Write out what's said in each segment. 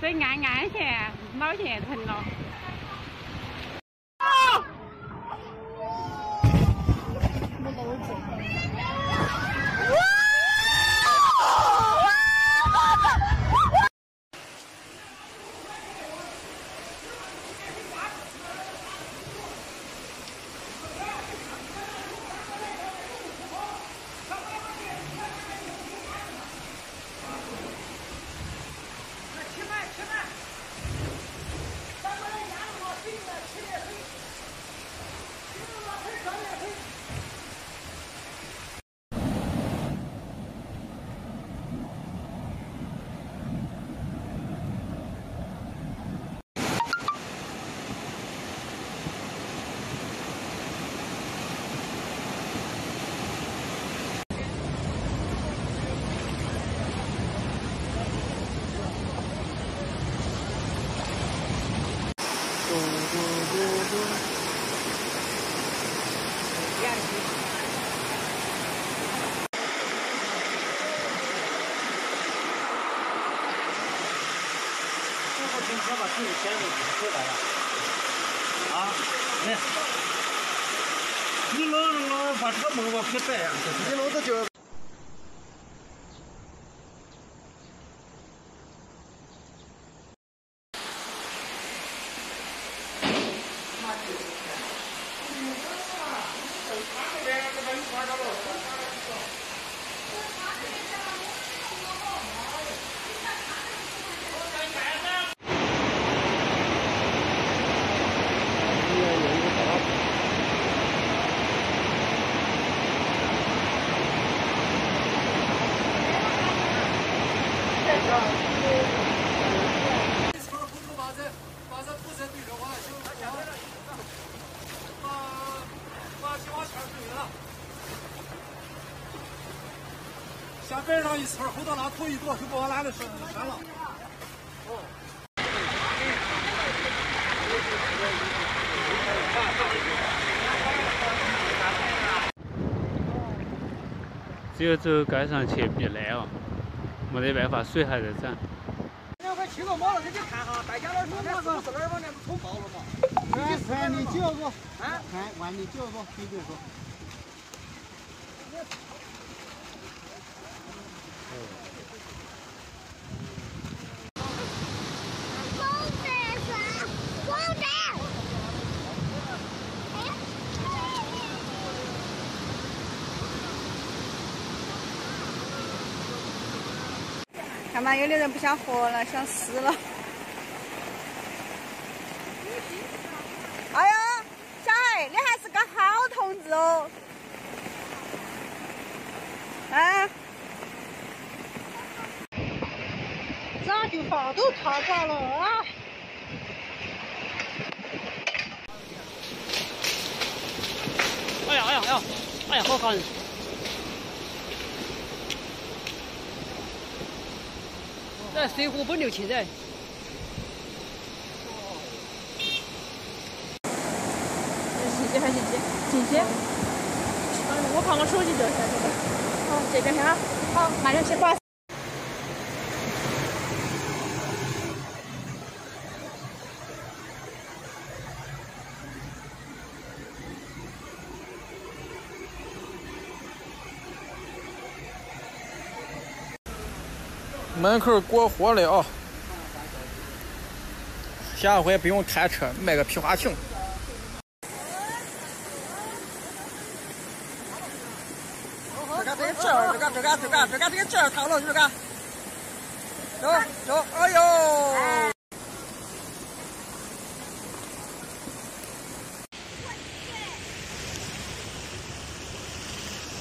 tôi ngại ngại xè à, nói xè thình rồi 先把自己先给出来了，啊，来，你老老把车门往开带呀，你老的就。先摆上一层，后头那土一躲就不往哪里伸伸了。哦。只有走街上去避难哦，没得办法，水还在涨。两块七个码了，给你看哈，大家那说的是哪儿往那冲爆了嘛？万里几个？啊？万里几个？你就说。看嘛，有的人不想活了，想死了。哎呀，小孩，你还是个好同志哦。啊？咋就把都塌咋了啊？哎呀哎呀哎呀！哎呀，好吓人！这水火不留情噻。信息还姐姐，姐姐？嗯，我看我手机就在这个。好，这边哈。好，马上去挂。门口过活了啊！下回不用开车，买个皮划艇。走走，哎呦！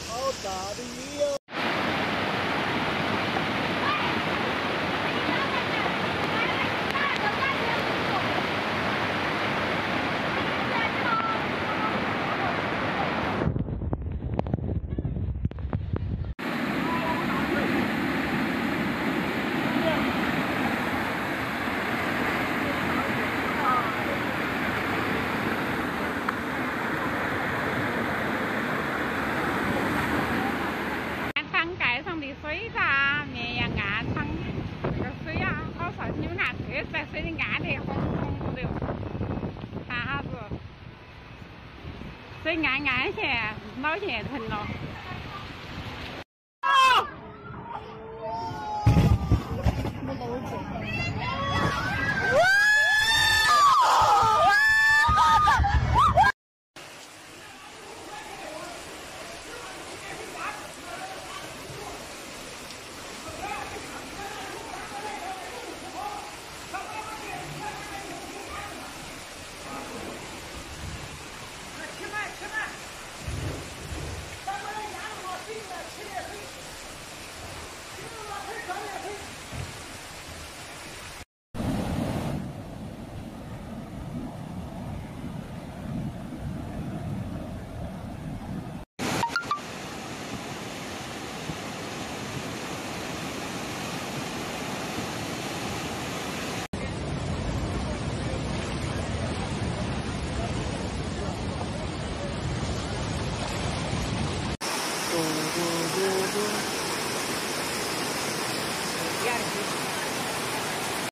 好大的雨哟！ngại ngại xe à. nói xe thình rồi